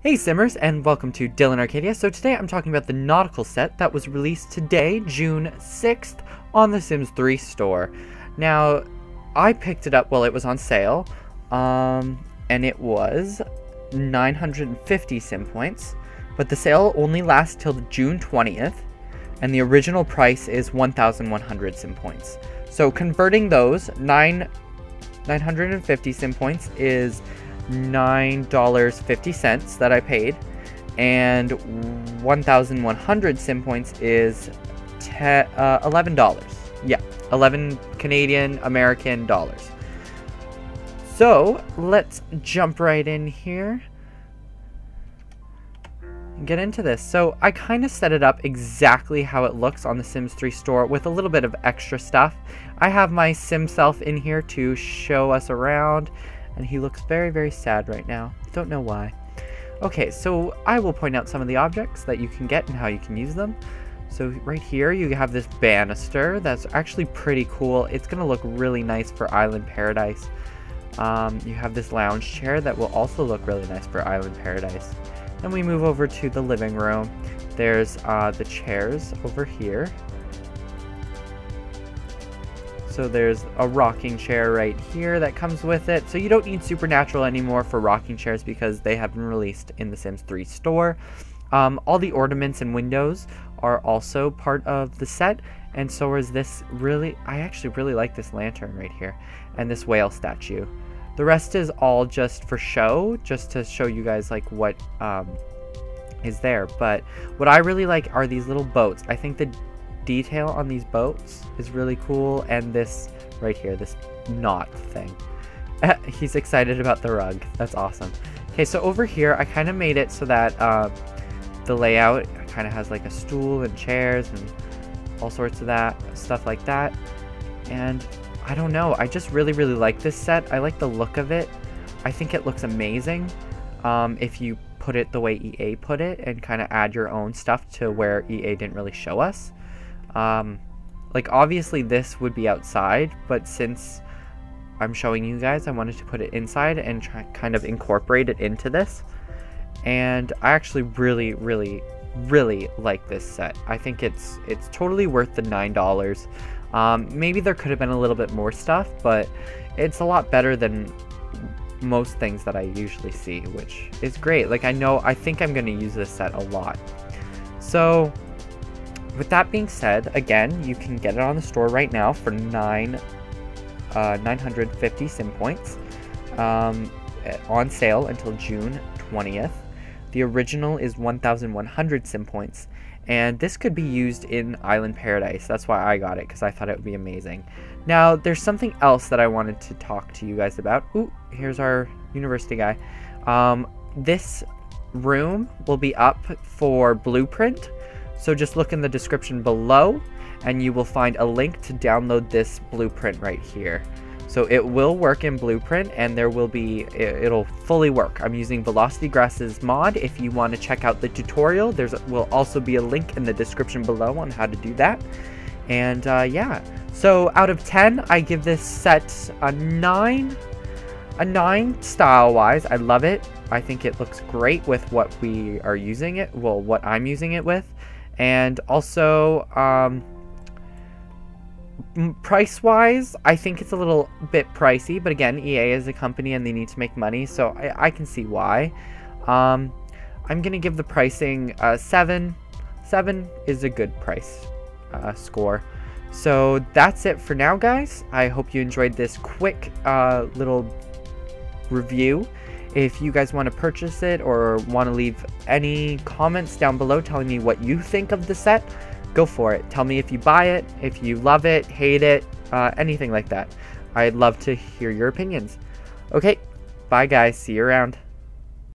Hey Simmers, and welcome to Dylan Arcadia. So today I'm talking about the Nautical set that was released today, June 6th, on the Sims 3 store. Now, I picked it up while it was on sale, um, and it was 950 sim points, but the sale only lasts till June 20th, and the original price is 1,100 sim points. So converting those, 9, 950 sim points is $9.50 that I paid, and 1,100 sim points is uh, $11. Yeah, 11 Canadian American dollars. So let's jump right in here and get into this. So I kind of set it up exactly how it looks on the Sims 3 store with a little bit of extra stuff. I have my Sim self in here to show us around and he looks very, very sad right now. Don't know why. Okay, so I will point out some of the objects that you can get and how you can use them. So right here you have this banister that's actually pretty cool. It's going to look really nice for Island Paradise. Um, you have this lounge chair that will also look really nice for Island Paradise. Then we move over to the living room. There's uh, the chairs over here. So there's a rocking chair right here that comes with it. So you don't need Supernatural anymore for rocking chairs because they have been released in the Sims 3 store. Um, all the ornaments and windows are also part of the set. And so is this really, I actually really like this lantern right here. And this whale statue. The rest is all just for show, just to show you guys like what um, is there. But what I really like are these little boats. I think the detail on these boats is really cool. And this right here, this knot thing. He's excited about the rug. That's awesome. Okay, so over here, I kind of made it so that uh, the layout kind of has like a stool and chairs and all sorts of that, stuff like that. And I don't know, I just really, really like this set. I like the look of it. I think it looks amazing um, if you put it the way EA put it and kind of add your own stuff to where EA didn't really show us. Um, like obviously this would be outside, but since I'm showing you guys, I wanted to put it inside and try kind of incorporate it into this. And I actually really, really, really like this set. I think it's it's totally worth the nine dollars. Um, maybe there could have been a little bit more stuff, but it's a lot better than most things that I usually see, which is great. Like I know, I think I'm to use this set a lot. So with that being said, again, you can get it on the store right now for nine, uh, 950 sim points um, on sale until June 20th. The original is 1,100 sim points, and this could be used in Island Paradise. That's why I got it, because I thought it would be amazing. Now, there's something else that I wanted to talk to you guys about. Ooh, here's our university guy. Um, this room will be up for Blueprint, so just look in the description below and you will find a link to download this blueprint right here. So it will work in Blueprint and there will be, it'll fully work. I'm using Velocitygrass's mod. If you want to check out the tutorial, there will also be a link in the description below on how to do that. And uh, yeah, so out of 10, I give this set a 9. A 9 style-wise. I love it. I think it looks great with what we are using it, well, what I'm using it with. And also, um, price wise, I think it's a little bit pricey, but again, EA is a company and they need to make money, so I, I can see why. Um, I'm gonna give the pricing uh, seven. Seven is a good price uh, score. So that's it for now, guys. I hope you enjoyed this quick uh, little review. If you guys want to purchase it or want to leave any comments down below telling me what you think of the set, go for it. Tell me if you buy it, if you love it, hate it, uh, anything like that. I'd love to hear your opinions. Okay, bye guys. See you around.